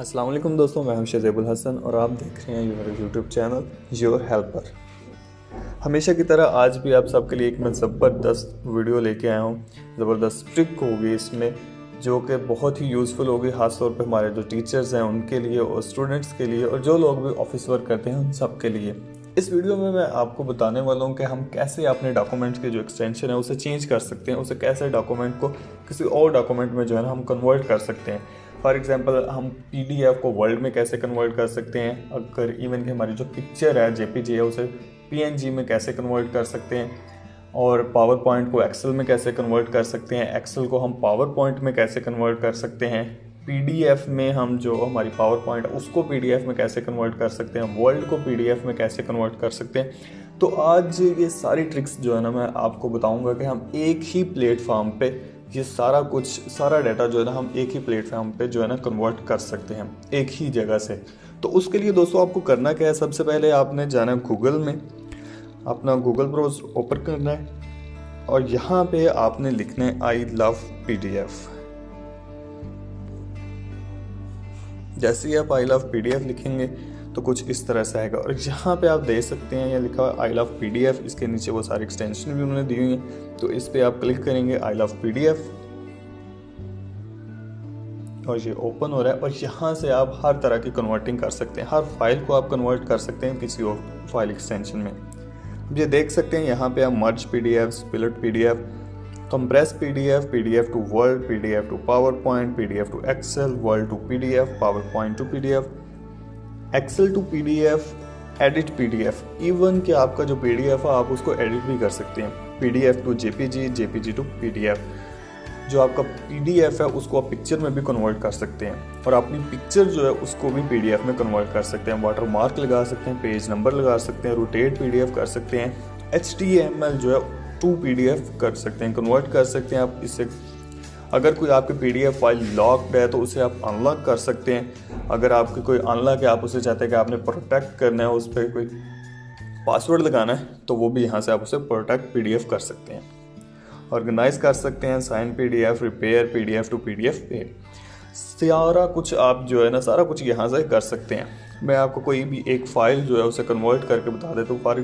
वालेकुम दोस्तों, मैं हूँ शेजेबुल हसन और आप देख रहे हैं your YouTube channel your helper. हमेशा की तरह आज भी आप सबके लिए एक मैं ज़बरदस्त वीडियो लेके आया हूँ। ज़बरदस्त ट्रिक होगी इसमें, जो कि बहुत ही यूज़फुल होगी, ख़ासतौर पर हमारे जो टीचर्स हैं उनके लिए और स्टूडेंट्स के लिए और जो लोग भी ऑफ़िस वर्क करते हैं उन सब के लिए। इस वीडियो में मैं आपको बताने वाला हूँ कि हम कैसे अपने डॉक्यूमेंट्स के जो एक्सटेंशन है, उसे चेंज कर सकते हैं, उसे कैसे डॉक्यूमेंट को किसी और डॉक्यूमेंट में जो है ना हम कन्वर्ट कर सकते हैं। फॉर एग्ज़ाम्पल हम पीडीएफ को वर्ल्ड में कैसे कन्वर्ट कर सकते हैं? अगर इवन कि हमारी जो पिक्चर है जे है, उसे पीएनजी में कैसे कन्वर्ट कर सकते हैं? और पावर पॉइंट को एक्सेल में कैसे कन्वर्ट कर सकते हैं? एक्सेल को हम पावर पॉइंट में कैसे कन्वर्ट कर सकते हैं? पीडीएफ में हम जो हमारी पावर पॉइंट उसको पीडीएफ में कैसे कन्वर्ट कर सकते हैं? वर्ल्ड को पीडीएफ में कैसे कन्वर्ट कर सकते हैं? तो आज ये सारी ट्रिक्स जो है ना, मैं आपको बताऊँगा कि हम एक ही प्लेटफॉर्म पे ये सारा कुछ, सारा डाटा जो है ना हम एक ही प्लेटफॉर्म पे जो है ना कन्वर्ट कर सकते हैं, एक ही जगह से। तो उसके लिए दोस्तों आपको करना क्या है? सबसे पहले आपने जाना है गूगल में। अपना गूगल ब्राउज ओपन करना है और यहाँ पे आपने लिखना है I love P D F जैसे ही आप I love P D F लिखेंगे तो कुछ इस तरह से आएगा। और यहाँ पे आप देख सकते हैं यहाँ लिखा हुआ आई लव पी इसके नीचे वो सारी एक्सटेंशन भी उन्होंने दी हुई है। तो इस पर आप क्लिक करेंगे आई लव पीडीएफ और ये ओपन हो रहा है। और यहाँ से आप हर तरह की कन्वर्टिंग कर सकते हैं। हर फ़ाइल को आप कन्वर्ट कर सकते हैं किसी और फ़ाइल एक्सटेंशन में। अब ये देख सकते हैं, यहाँ पे आप merge P D F split P D F compress P D F P D F to Word P D F to PowerPoint P D F to Excel Word to P D F PowerPoint to P D F Excel to P edit P even कि आपका जो F है, आप उसको edit भी कर सकते हैं। P to J P to P जो आपका एफ़ है, उसको आप पिक्चर में भी कन्वर्ट कर सकते हैं। और अपनी पिक्चर जो है, उसको भी एफ़ में कन्वर्ट कर सकते हैं। वाटर मार्क लगा सकते हैं पेज नंबर लगा सकते हैं रोटेट पी कर सकते हैं। एल जो है टू पी कर सकते हैं कन्वर्ट कर सकते हैं आप इससे अगर कोई आपकी पी फ़ाइल लॉक्ड है तो उसे आप अनलॉक कर सकते हैं। अगर आपकी कोई अनलॉक है, आप उसे चाहते हैं कि आपने प्रोटेक्ट करना है, उस पर कोई पासवर्ड लगाना है तो वो भी यहाँ से आप उसे प्रोटेक्ट पीडीएफ कर सकते हैं। ऑर्गेनाइज कर सकते हैं, sign P D F repair P D F to P D F पे। सारा कुछ आप जो है ना, सारा कुछ यहाँ से कर सकते हैं। मैं आपको कोई भी एक फ़ाइल जो है उसे कन्वर्ट करके बता देता हूँ। फॉर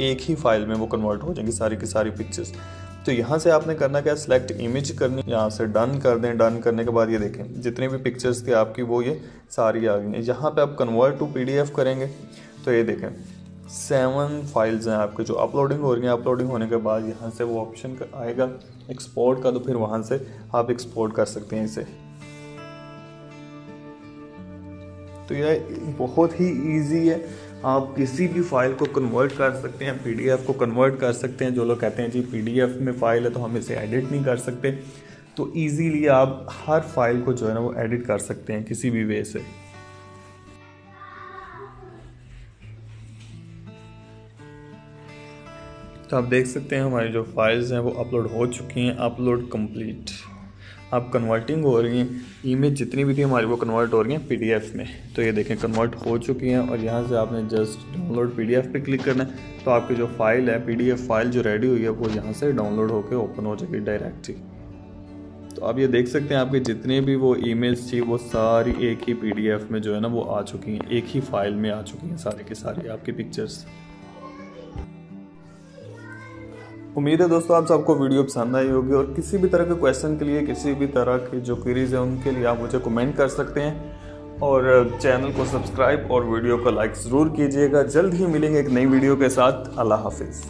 एक ही फ़ाइल में वो कन्वर्ट हो जाएँगी सारी की सारी पिक्चर्स तो यहाँ से आपने करना क्या? सिलेक्ट इमेज करनी। यहाँ से डन कर दें। डन करने के बाद ये देखें, जितनी भी पिक्चर्स थी आपकी, वो ये सारी आ गई हैं। यहाँ पे आप कन्वर्ट टू पीडीएफ करेंगे। तो ये देखें सेवन फाइल्स हैं आपके जो अपलोडिंग हो रही हैं। अपलोडिंग होने के बाद यहाँ से वो ऑप्शन आएगा। एक्सपोर्ट का तो फिर वहाँ से आप एक्सपोर्ट कर सकते हैं इसे। तो यह बहुत ही ईजी है। आप किसी भी फ़ाइल को कन्वर्ट कर सकते हैं पीडीएफ को कन्वर्ट कर सकते हैं। जो लोग कहते हैं, जी पीडीएफ में फ़ाइल है तो हम इसे एडिट नहीं कर सकते। तो ईजीली आप हर फ़ाइल को जो है ना वो एडिट कर सकते हैं किसी भी वे से। तो आप देख सकते हैं हमारी जो फाइल्स हैं वो अपलोड हो चुकी हैं अपलोड कंप्लीट अब कन्वर्टिंग हो रही हैं। इमेज जितनी भी थी हमारी वो कन्वर्ट हो रही हैं पीडीएफ में। तो ये देखें कन्वर्ट हो चुकी हैं और यहाँ से आपने जस्ट डाउनलोड पीडीएफ पे क्लिक करना है। तो आपकी जो फ़ाइल है पीडीएफ फ़ाइल जो रेडी हुई है, वो यहाँ से डाउनलोड होकर ओपन हो जाएगी डायरेक्टली तो आप ये देख सकते हैं आपके जितने भी वो ईमेल्स थी, वो सारी एक ही पीडीएफ में जो है ना, वो आ चुकी हैं। एक ही फ़ाइल में आ चुकी हैं सारी की सारी आपकी पिक्चर्स उम्मीद है दोस्तों आप सबको वीडियो पसंद आई होगी और किसी भी तरह के क्वेश्चन के लिए, किसी भी तरह के जो क्वेरीज है उनके लिए आप मुझे कमेंट कर सकते हैं। और चैनल को सब्सक्राइब और वीडियो को लाइक ज़रूर कीजिएगा। जल्द ही मिलेंगे एक नई वीडियो के साथ। अल्लाह हाफिज़।